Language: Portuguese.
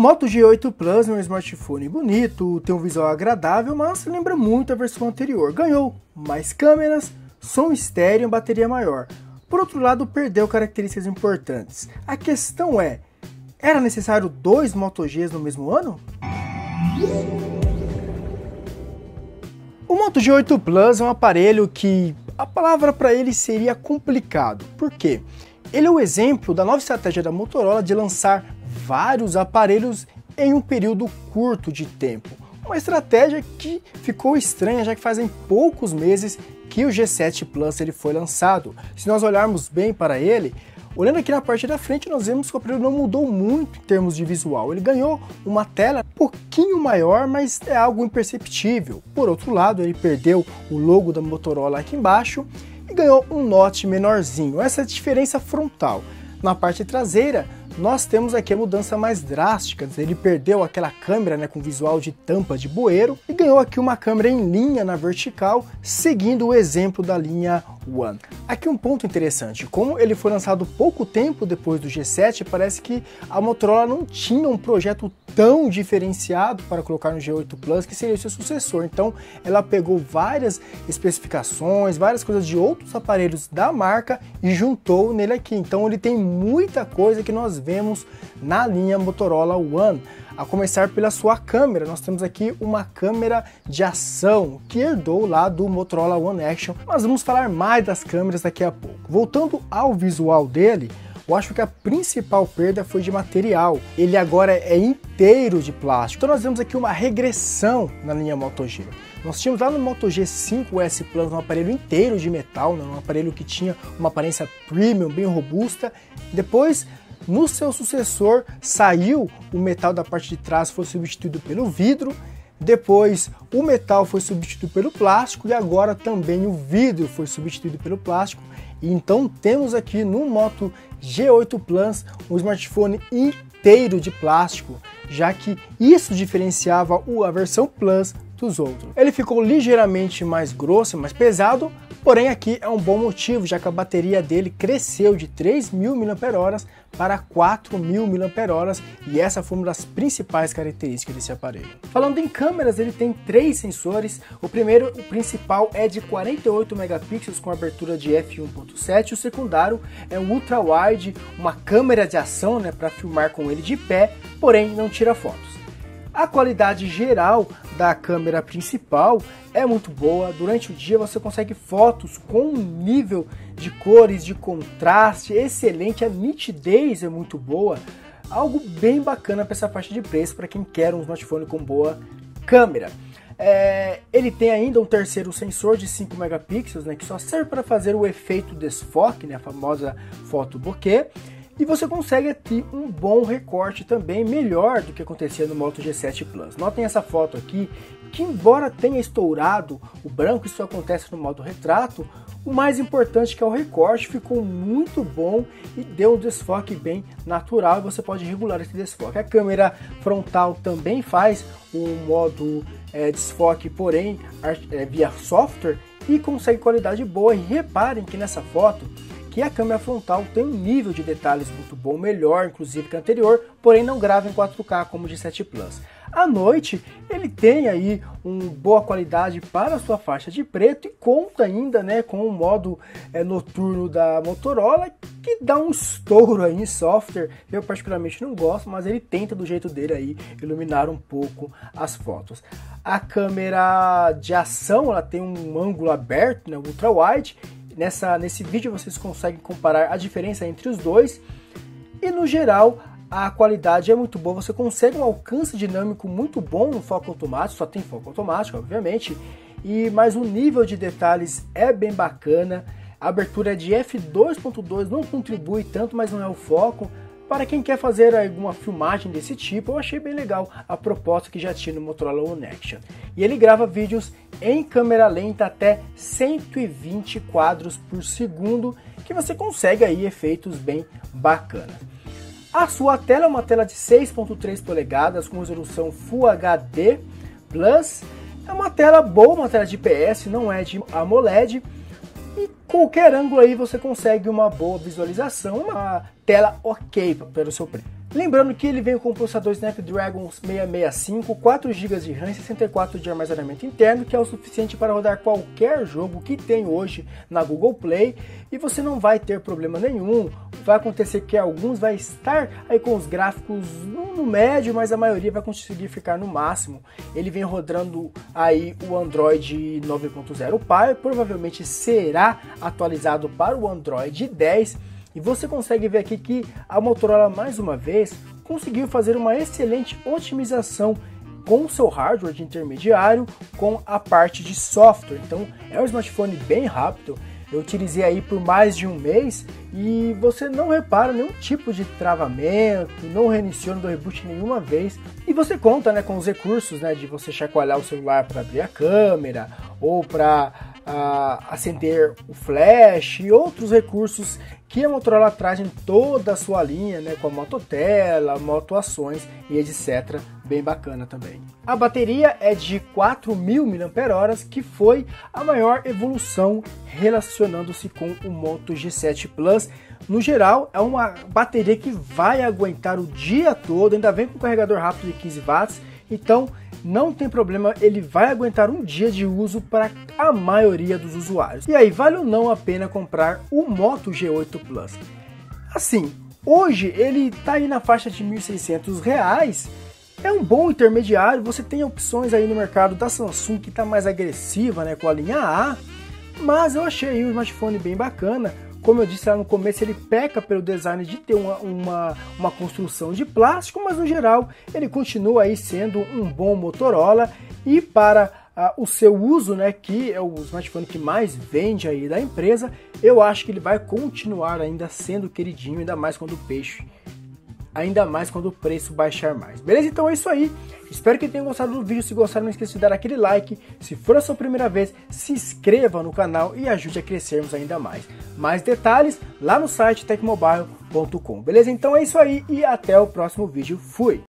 Moto G8 Plus é um smartphone bonito, tem um visual agradável, mas lembra muito a versão anterior. Ganhou mais câmeras, som estéreo e bateria maior. Por outro lado, perdeu características importantes. A questão é, era necessário dois Moto Gs no mesmo ano? O Moto G8 Plus é um aparelho que a palavra para ele seria complicado. Por quê? Ele é o exemplo da nova estratégia da Motorola de lançar vários aparelhos em um período curto de tempo. Uma estratégia que ficou estranha já que fazem poucos meses que o G7 Plus ele foi lançado. Se nós olharmos bem para ele, olhando aqui na parte da frente, nós vemos que o aparelho não mudou muito em termos de visual. Ele ganhou uma tela um pouquinho maior, mas é algo imperceptível. Por outro lado, ele perdeu o logo da Motorola aqui embaixo e ganhou um note menorzinho. Essa é a diferença frontal. Na parte traseira, nós temos aqui a mudança mais drástica. Ele perdeu aquela câmera né, com visual de tampa de bueiro e ganhou aqui uma câmera em linha na vertical, seguindo o exemplo da linha One. Aqui um ponto interessante, como ele foi lançado pouco tempo depois do G7, parece que a Motorola não tinha um projeto tão diferenciado para colocar no G8 Plus que seria o seu sucessor. Então ela pegou várias especificações, várias coisas de outros aparelhos da marca e juntou nele aqui. Então ele tem muita coisa que nós vemos na linha Motorola One. A começar pela sua câmera, nós temos aqui uma câmera de ação que herdou lá do Motorola One Action, mas vamos falar mais das câmeras daqui a pouco. Voltando ao visual dele, eu acho que a principal perda foi de material. Ele agora é inteiro de plástico. Então nós vemos aqui uma regressão na linha Moto G. Nós tínhamos lá no Moto G5S Plus um aparelho inteiro de metal, né? um aparelho que tinha uma aparência premium, bem robusta. Depois no seu sucessor, saiu o metal da parte de trás, foi substituído pelo vidro. Depois, o metal foi substituído pelo plástico e agora também o vidro foi substituído pelo plástico. Então temos aqui no Moto G8 Plus um smartphone inteiro de plástico, já que isso diferenciava a versão Plus dos outros. Ele ficou ligeiramente mais grosso, mais pesado, Porém aqui é um bom motivo, já que a bateria dele cresceu de 3.000 mAh para 4.000 mAh e essa foi uma das principais características desse aparelho. Falando em câmeras, ele tem três sensores. O primeiro, o principal, é de 48 megapixels com abertura de f1.7. O secundário é um ultra wide, uma câmera de ação né, para filmar com ele de pé, porém não tira fotos. A qualidade geral da câmera principal é muito boa. Durante o dia você consegue fotos com um nível de cores, de contraste excelente. A nitidez é muito boa. Algo bem bacana para essa faixa de preço para quem quer um smartphone com boa câmera. É, ele tem ainda um terceiro sensor de 5 megapixels, né, que só serve para fazer o efeito desfoque, né, a famosa foto bokeh e você consegue ter um bom recorte também, melhor do que acontecia no Moto G7 Plus. Notem essa foto aqui, que embora tenha estourado o branco, isso acontece no modo retrato, o mais importante que é o recorte ficou muito bom e deu um desfoque bem natural você pode regular esse desfoque. A câmera frontal também faz um modo é, desfoque, porém é, via software e consegue qualidade boa. E reparem que nessa foto que a câmera frontal tem um nível de detalhes muito bom, melhor inclusive que a anterior, porém não grava em 4K como o de 7 Plus. À noite, ele tem aí uma boa qualidade para a sua faixa de preto e conta ainda né, com o modo é, noturno da Motorola que dá um estouro aí em software. Eu particularmente não gosto, mas ele tenta do jeito dele aí iluminar um pouco as fotos. A câmera de ação ela tem um ângulo aberto, né, ultra wide, Nessa, nesse vídeo vocês conseguem comparar a diferença entre os dois e no geral a qualidade é muito boa, você consegue um alcance dinâmico muito bom no foco automático, só tem foco automático, obviamente, e mas o nível de detalhes é bem bacana. A abertura é de f2.2 não contribui tanto, mas não é o foco. Para quem quer fazer alguma filmagem desse tipo, eu achei bem legal a proposta que já tinha no Motorola One Action. E ele grava vídeos em câmera lenta até 120 quadros por segundo, que você consegue aí efeitos bem bacanas. A sua tela é uma tela de 6.3 polegadas com resolução Full HD Plus. É uma tela boa, uma tela de IPS, não é de AMOLED e qualquer ângulo aí você consegue uma boa visualização, uma tela ok para o seu preço. Lembrando que ele vem com o processador Snapdragon 665, 4 GB de RAM e 64 de armazenamento interno, que é o suficiente para rodar qualquer jogo que tem hoje na Google Play e você não vai ter problema nenhum. Vai acontecer que alguns vai estar aí com os gráficos no médio, mas a maioria vai conseguir ficar no máximo. Ele vem rodando aí o Android 9.0 Pie, provavelmente será atualizado para o Android 10 e você consegue ver aqui que a Motorola mais uma vez conseguiu fazer uma excelente otimização com seu hardware de intermediário com a parte de software. Então é um smartphone bem rápido. Eu utilizei aí por mais de um mês e você não repara nenhum tipo de travamento, não reiniciou no reboot nenhuma vez. E você conta né, com os recursos né, de você chacoalhar o celular para abrir a câmera ou para uh, acender o flash e outros recursos que a Motorola traz em toda a sua linha, né, com a mototela, motoações e etc. Bem bacana também. A bateria é de 4.000 mAh, que foi a maior evolução relacionando-se com o Moto G7 Plus. No geral, é uma bateria que vai aguentar o dia todo, ainda vem com carregador rápido de 15 watts, então não tem problema, ele vai aguentar um dia de uso para a maioria dos usuários. E aí, vale ou não a pena comprar o Moto G8 Plus? Assim, hoje ele está aí na faixa de R$ 1.600, é um bom intermediário, você tem opções aí no mercado da Samsung que está mais agressiva, né, com a linha A, mas eu achei o smartphone bem bacana, como eu disse lá no começo, ele peca pelo design de ter uma, uma, uma construção de plástico, mas no geral ele continua aí sendo um bom Motorola. E para uh, o seu uso, né, que é o smartphone que mais vende aí da empresa, eu acho que ele vai continuar ainda sendo queridinho, ainda mais quando o peixe ainda mais quando o preço baixar mais. Beleza? Então é isso aí. Espero que tenham gostado do vídeo. Se gostaram, não esqueça de dar aquele like. Se for a sua primeira vez, se inscreva no canal e ajude a crescermos ainda mais. Mais detalhes lá no site tecmobile.com. Beleza? Então é isso aí e até o próximo vídeo. Fui!